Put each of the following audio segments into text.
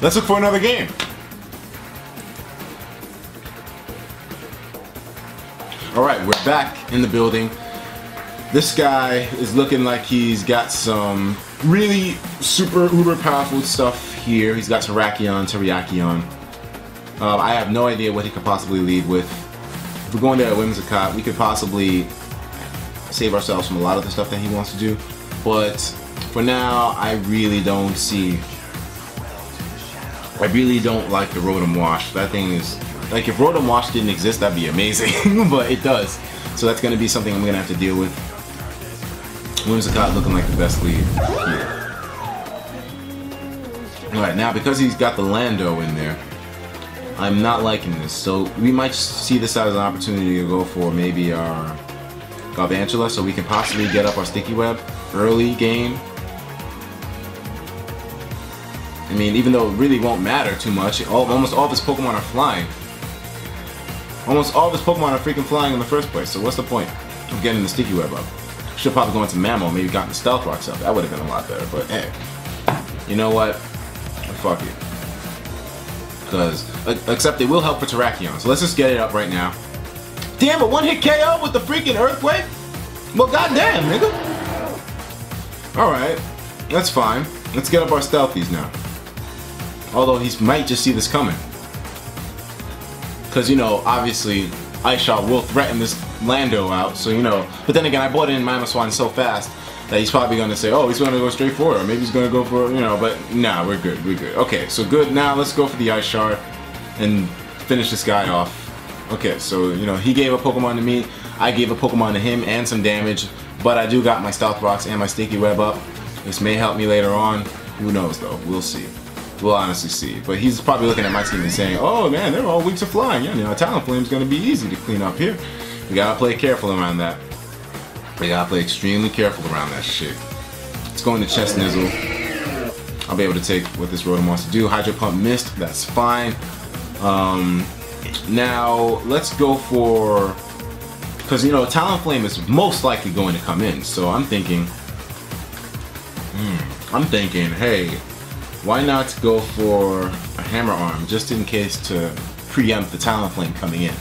let's look for another game. Alright, we're back in the building. This guy is looking like he's got some really super uber powerful stuff here. He's got Terrakion, Teriyakyon. Uh, I have no idea what he could possibly lead with. If we're going to a Whimsicott, we could possibly save ourselves from a lot of the stuff that he wants to do. But for now, I really don't see. I really don't like the Rotom Wash. That thing is like if Rotom Wash didn't exist, that'd be amazing, but it does. So that's gonna be something I'm gonna have to deal with. Whimsicott looking like the best lead here. Alright, now because he's got the Lando in there, I'm not liking this. So we might see this as an opportunity to go for maybe our Galvantula so we can possibly get up our Sticky Web early game. I mean, even though it really won't matter too much, all, almost all of his Pokemon are flying. Almost all of his Pokemon are freaking flying in the first place, so what's the point of getting the Sticky Web up? Should probably go into Mammo, maybe gotten the Stealth Rocks up. That would have been a lot better, but hey. You know what? Fuck it. Because, uh, except it will help for Terrakion, so let's just get it up right now. Damn, a one-hit KO with the freaking Earthquake? Well, goddamn, nigga. Alright, that's fine. Let's get up our Stealthies now. Although he might just see this coming. Because, you know, obviously, Ice will threaten this Lando out, so, you know. But then again, I bought in Mamoswine so fast that he's probably going to say, oh, he's going to go straight for it, or maybe he's going to go for, you know, but nah, we're good, we're good. Okay, so good. Now let's go for the Ice and finish this guy off. Okay, so, you know, he gave a Pokemon to me, I gave a Pokemon to him and some damage, but I do got my Stealth Rocks and my Sticky Web up. This may help me later on. Who knows, though? We'll see. We'll honestly see. But he's probably looking at my team and saying, oh, man, they're all weak to flying. Yeah, you know, Talonflame's going to be easy to clean up here. We got to play careful around that. We got to play extremely careful around that shit. Let's go into Chest Nizzle. I'll be able to take what this Rotom wants to do. Hydro Pump missed. That's fine. Um, now, let's go for... Because, you know, Talonflame is most likely going to come in. So I'm thinking... Hmm, I'm thinking, hey, why not go for a Hammer Arm just in case to preempt the Talonflame coming in?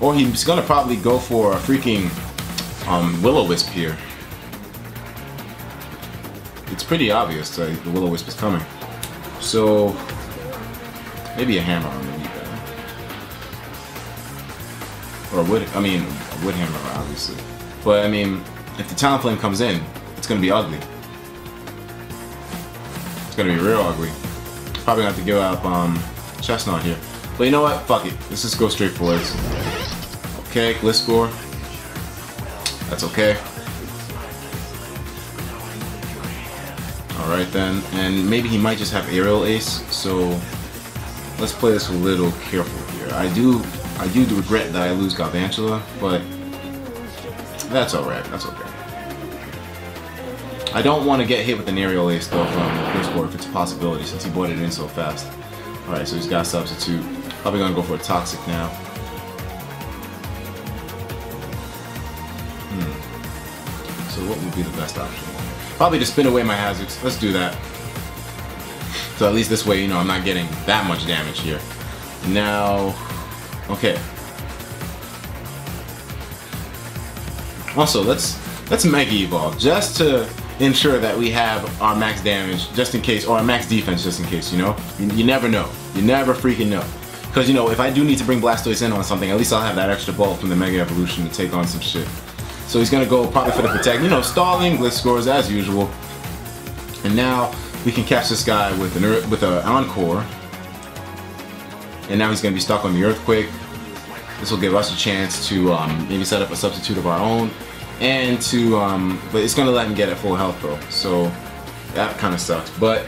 Or he's to probably go for a freaking um, Will-O-Wisp here. It's pretty obvious that the Will-O-Wisp is coming. So, maybe a Hammer Arm would be better. Or a Wood, I mean, a Wood Hammer, obviously. But, I mean, if the Talonflame comes in, it's to be ugly. To be real ugly. Probably to have to give up um, Chesnaught here. But you know what? Fuck it. Let's just go straight for it. Okay, Gliscor. That's okay. Alright then, and maybe he might just have Aerial Ace, so let's play this a little careful here. I do I do regret that I lose Galvantula, but that's alright, that's okay. I don't want to get hit with an Aerial Ace though from Gliscor if it's a possibility since he it in so fast. Alright, so he's got Substitute. Probably gonna go for a Toxic now. Hmm. So what would be the best option? Probably to spin away my hazards. Let's do that. So at least this way, you know, I'm not getting that much damage here. Now, okay. Also, let's let's Mega Evolve just to ensure that we have our max damage just in case, or our max defense just in case, you know? You, you never know. You never freaking know. Because, you know, if I do need to bring Blastoise in on something, at least I'll have that extra bulk from the Mega Evolution to take on some shit. So he's gonna go probably for the protect. You know, stalling Gliscors as usual. And now we can catch this guy with an with an encore. And now he's gonna be stuck on the earthquake. This will give us a chance to um, maybe set up a substitute of our own, and to um, but it's gonna let him get at full health though. So that kind of sucks. But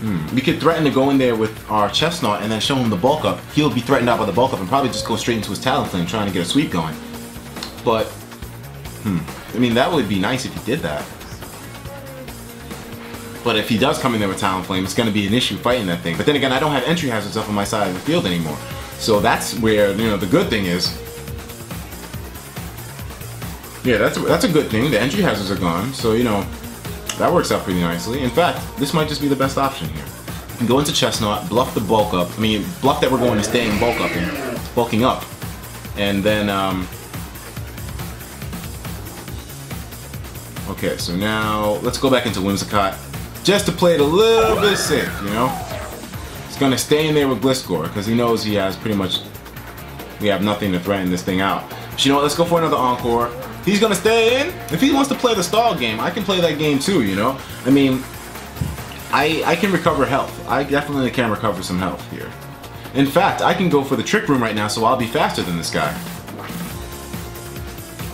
hmm, we could threaten to go in there with our Chesnaught and then show him the bulk up. He'll be threatened out by the bulk up and probably just go straight into his Talonflame trying to get a sweep going. But, hmm, I mean, that would be nice if he did that. But if he does come in there with Talonflame, it's going to be an issue fighting that thing. But then again, I don't have entry hazards up on my side of the field anymore. So that's where, you know, the good thing is. Yeah, that's a, that's a good thing. The entry hazards are gone. So, you know, that works out pretty nicely. In fact, this might just be the best option here. Go into Chesnaught, bluff the bulk up. I mean, bluff that we're going to stay in bulk up in, bulking up. And then, um, Okay, so now let's go back into Whimsicott just to play it a little bit safe, you know? He's gonna stay in there with Gliscor because he knows he has pretty much, we have nothing to threaten this thing out. But you know what, let's go for another Encore. He's gonna stay in. If he wants to play the stall game, I can play that game too, you know? I mean, I, I can recover health. I definitely can recover some health here. In fact, I can go for the Trick Room right now, so I'll be faster than this guy.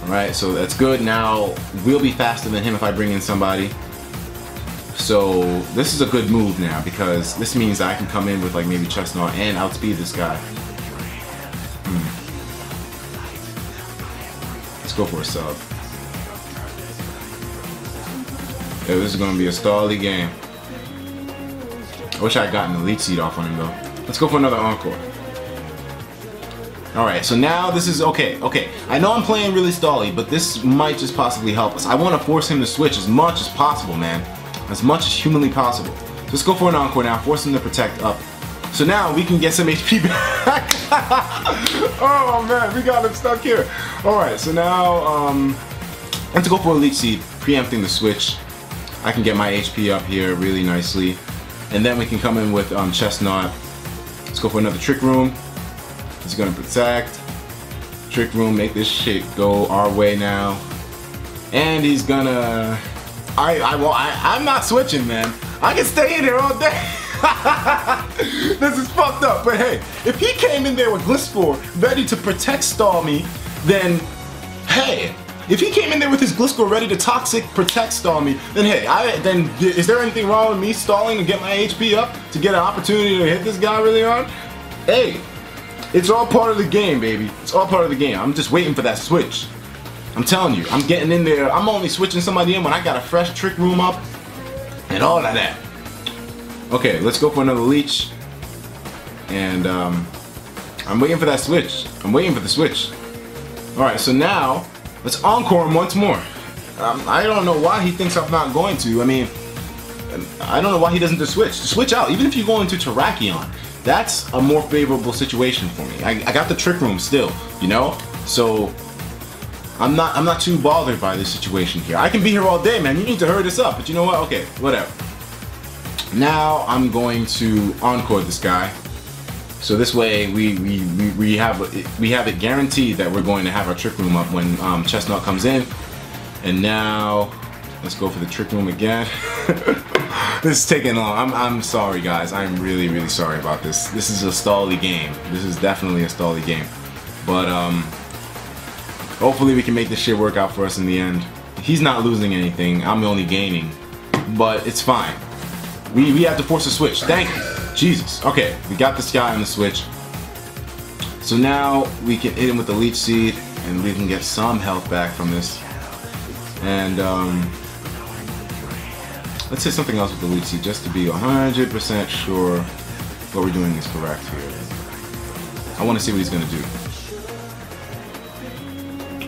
Alright, so that's good. Now, we'll be faster than him if I bring in somebody. So, this is a good move now, because this means I can come in with like maybe Chesnaught and outspeed this guy. Let's go for a sub. This is going to be a stally game. I wish I had gotten the leech seed off on him though. Let's go for another encore. Alright, so now this is okay, okay. I know I'm playing really stally, but this might just possibly help us. I want to force him to switch as much as possible, man. As much as humanly possible. So let's go for an encore now, force him to protect up. So now we can get some HP back. oh man, we got him stuck here. Alright, so now um, let's go for a seed, preempting the switch. I can get my HP up here really nicely. And then we can come in with um, Chesnaught. Let's go for another Trick Room. He's gonna protect. Trick Room, make this shit go our way now. And he's gonna... I, I, well, I, I'm not switching, man. I can stay in here all day. this is fucked up, but hey, if he came in there with Gliscor ready to protect stall me, then hey, if he came in there with his Gliscor ready to toxic protect stall me, then hey, I then is there anything wrong with me stalling to get my HP up to get an opportunity to hit this guy really hard? Hey, it's all part of the game, baby. It's all part of the game. I'm just waiting for that switch. I'm telling you, I'm getting in there. I'm only switching somebody in when I got a fresh trick room up and all of that. Okay, let's go for another leech. And um, I'm waiting for that switch. I'm waiting for the switch. Alright, so now, let's encore him once more. Um, I don't know why he thinks I'm not going to. I mean, I don't know why he doesn't just switch. Switch out. Even if you go into Terrakion, that's a more favorable situation for me. I, I got the trick room still, you know? So I'm not I'm not too bothered by this situation here. I can be here all day, man. You need to hurry this up. But you know what? Okay, whatever. Now I'm going to encore this guy. So this way we, we, we, we have we have it guaranteed that we're going to have our trick room up when um, Chesnaught comes in. And now let's go for the trick room again. this is taking long. I'm, I'm sorry, guys. I'm really, really sorry about this. This is a stally game. This is definitely a stally game. But, um, hopefully we can make this shit work out for us in the end. He's not losing anything. I'm only gaining. But it's fine. We, we have to force a switch. Thank you. Jesus. Okay, we got this guy on the switch. So now we can hit him with the leech seed and we can get some health back from this. And, um, Let's hit something else with the Leech Seed, just to be 100% sure what we're doing is correct here. I want to see what he's going to do.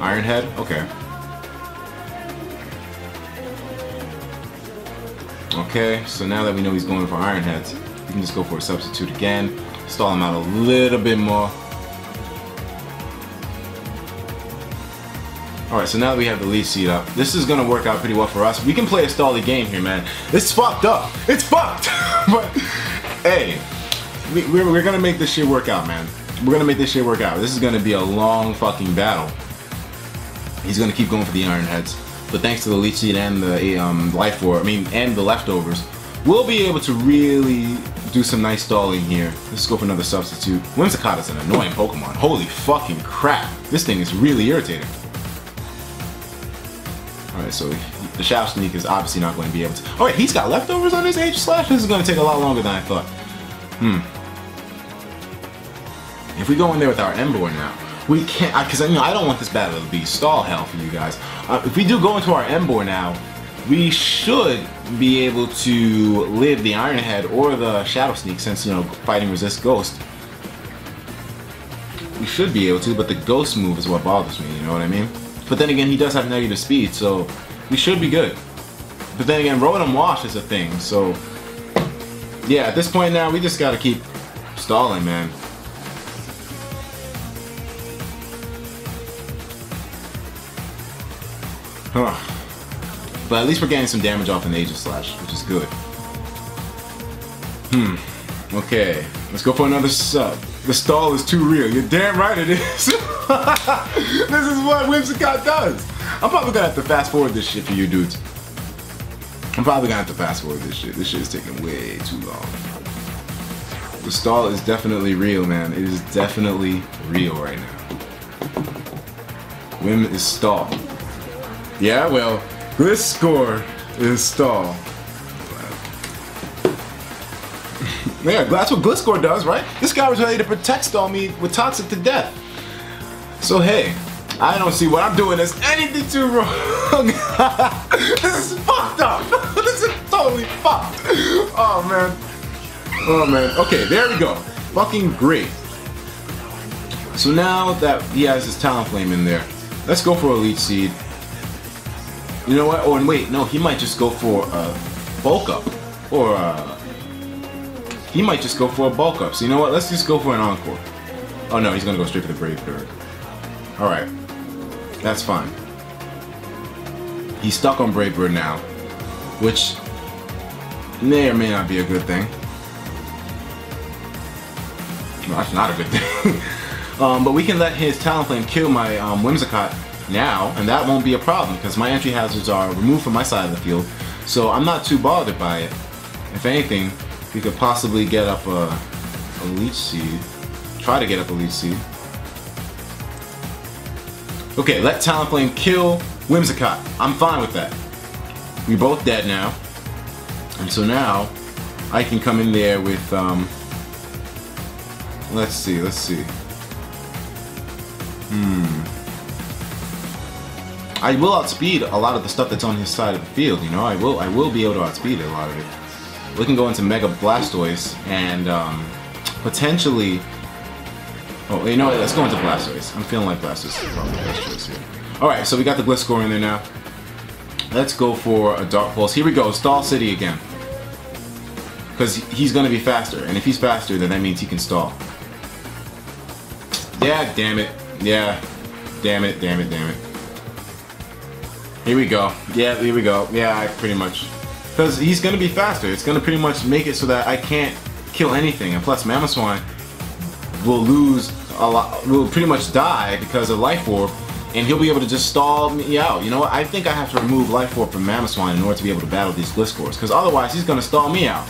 Iron Head? Okay. Okay, so now that we know he's going for Iron Heads, we can just go for a substitute again, stall him out a little bit more. Alright, so now that we have the leech seed up, this is gonna work out pretty well for us. We can play a stally game here, man. It's fucked up. It's fucked! but, hey, we, we're, we're gonna make this shit work out, man. We're gonna make this shit work out. This is gonna be a long fucking battle. He's gonna keep going for the Iron Heads. But thanks to the leech seed and the um, life orb, I mean, and the leftovers, we'll be able to really do some nice stalling here. Let's go for another substitute. Whimsicott is an annoying Pokemon. Holy fucking crap. This thing is really irritating. Alright, so the Shadow Sneak is obviously not going to be able to... Alright, he's got leftovers on his Aegislash? This is going to take a lot longer than I thought. Hmm. If we go in there with our Emboar now, we can't... Because, you know, I don't want this battle to be stall hell for you guys. Uh, if we do go into our Emboar now, we should be able to live the Iron Head or the Shadow Sneak since, you know, fighting resist Ghost. We should be able to, but the Ghost move is what bothers me, you know what I mean? But then again, he does have negative speed, so we should be good. But then again, Rotom Wash is a thing, so yeah, at this point now, we just gotta keep stalling, man. Huh. But at least we're getting some damage off an Aegislash, which is good. Hmm. Okay, let's go for another sub. The stall is too real. You're damn right it is. this is what Whimsicott does. I'm probably gonna have to fast forward this shit for you dudes. I'm probably gonna have to fast forward this shit. This shit is taking way too long. The stall is definitely real, man. It is definitely real right now. Whim is stall. Yeah, well, Gliscor is stall. yeah, that's what Gliscor does, right? This guy was ready to protect stall me with Toxic to death. So hey, I don't see what I'm doing as anything too wrong. this is fucked up. this is totally fucked. Oh man. Oh man. Okay, there we go. Fucking great. So now that he has his Talonflame in there, let's go for a Leech Seed. You know what? Oh, and wait, no, he might just go for a bulk up. Or, he might just go for a bulk up. So you know what? Let's just go for an Encore. Oh no, he's gonna go straight for the Brave Bird. Alright. That's fine. He's stuck on Brave Bird now. Which may or may not be a good thing. That's not a good thing. um, but we can let his Talonflame kill my um, Whimsicott now, and that won't be a problem because my entry hazards are removed from my side of the field, so I'm not too bothered by it. If anything, we could possibly get up a, a Leech Seed. Try to get up a Leech Seed. Okay, let Talonflame kill Whimsicott. I'm fine with that. We're both dead now. And so now, I can come in there with, um... Let's see, let's see. Hmm. I will outspeed a lot of the stuff that's on his side of the field, you know? I will I will be able to outspeed a lot of it. We can go into Mega Blastoise and um, potentially... Oh, you know what? Let's go into Blastoise. I'm feeling like Blastoise. Alright, so we got the Gliscor in there now. Let's go for a Dark Pulse. Here we go, Stall City again. Because he's going to be faster, and if he's faster, then that means he can stall. Yeah, damn it. Yeah. Damn it, damn it, damn it. Here we go. Yeah, here we go. Yeah, I pretty much... Because he's going to be faster. It's going to pretty much make it so that I can't kill anything. And plus, Mamoswine will lose a lot... Will pretty much die because of Life Orb. And he'll be able to just stall me out. You know what? I think I have to remove Life Orb from Mamoswine in order to be able to battle these Gliscors. Because otherwise, he's going to stall me out.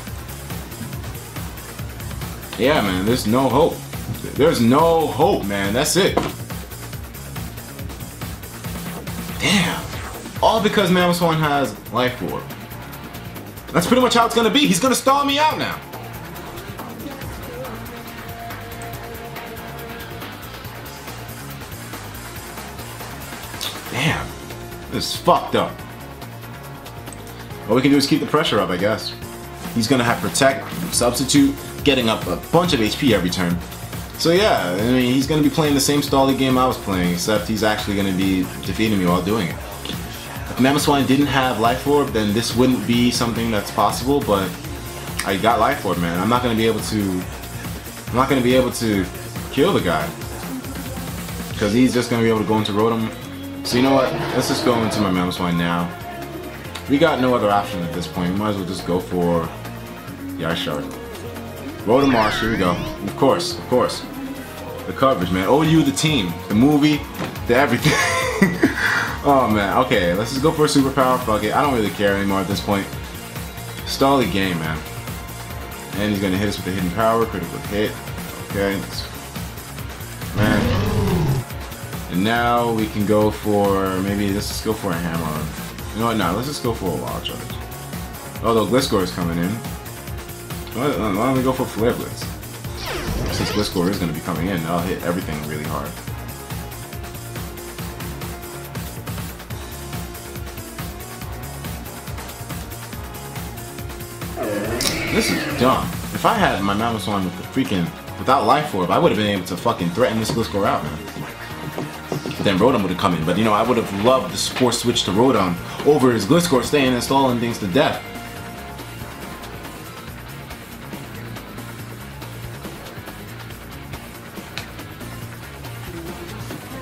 Yeah, man. There's no hope. There's no hope, man. That's it. All Mammoth Mamoswine has Life Orb. That's pretty much how it's gonna be. He's gonna stall me out now. Damn. This is fucked up. All we can do is keep the pressure up, I guess. He's gonna have Protect, Substitute, getting up a bunch of HP every turn. So yeah, I mean, he's gonna be playing the same stally game I was playing, except he's actually gonna be defeating me while doing it. If Mamoswine didn't have Life Orb, then this wouldn't be something that's possible, but I got Life Orb, man. I'm not gonna be able to... I'm not gonna be able to kill the guy. Because he's just gonna be able to go into Rotom. So you know what? Let's just go into my Mamoswine now. We got no other option at this point. We might as well just go for the Ice Shard. Rotom Wash, here we go. Of course, of course. The coverage, man. Oh, you, the team, the movie, the everything. Oh man, okay, let's just go for a superpower. Fuck it, I don't really care anymore at this point. Stally game, man. And he's gonna hit us with a hidden power, critical hit. Okay, man. And now we can go for maybe let's just go for a hammer. You know what? No, let's just go for a wild charge. Oh, Although Gliscor is coming in, why don't we go for Flare Blitz? Since Gliscor is gonna be coming in, I'll hit everything really hard. This is dumb. If I had my Mammoth on with the freaking, without Life Orb, I would have been able to fucking threaten this Gliscor out, man. Then Rotom would have come in. But you know, I would have loved this Force Switch to Rotom over his Gliscor staying and stalling things to death.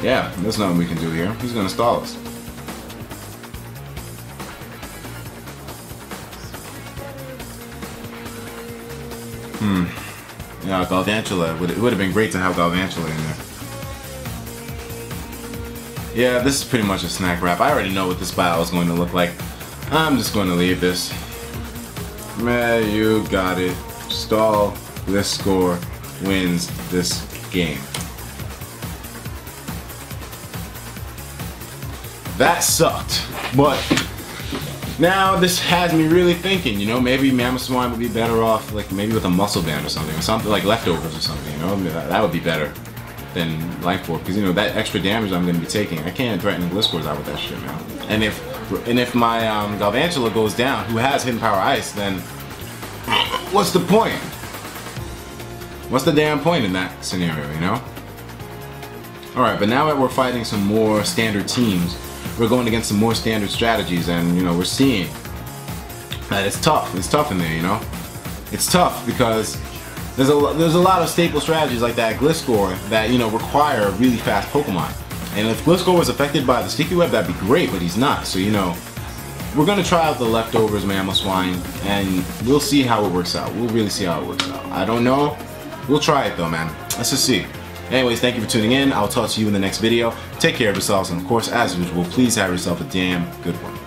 Yeah, there's nothing we can do here. He's gonna stall us. Hmm. Yeah, Galvantula. Would, it would have been great to have Galvantula in there. Yeah, this is pretty much a snack wrap. I already know what this battle is going to look like. I'm just going to leave this. Man, you got it. Stall, Gliscor wins this game. That sucked, but now this has me really thinking, you know, maybe Mamoswine would be better off, like maybe with a muscle band or something, or something like leftovers or something, you know, that, that would be better than Life Orb, because you know that extra damage I'm going to be taking, I can't threaten Gliscors out with that shit man. And if and if my um, Galvantula goes down, who has Hidden Power Ice, then what's the point? What's the damn point in that scenario, you know? Alright, but now that we're fighting some more standard teams, we're going against some more standard strategies, and, you know, we're seeing that it's tough. It's tough in there, you know? It's tough because there's a, there's a lot of staple strategies like that Gliscor that, you know, require really fast Pokemon. And if Gliscor was affected by the Sticky Web, that'd be great, but he's not. So, you know, we're to try out the leftovers Mamoswine, and we'll see how it works out. We'll really see how it works out. I don't know. We'll try it though, man. Let's just see. Anyways, thank you for tuning in. I'll talk to you in the next video. Take care of yourselves, and of course, as usual, please have yourself a damn good one.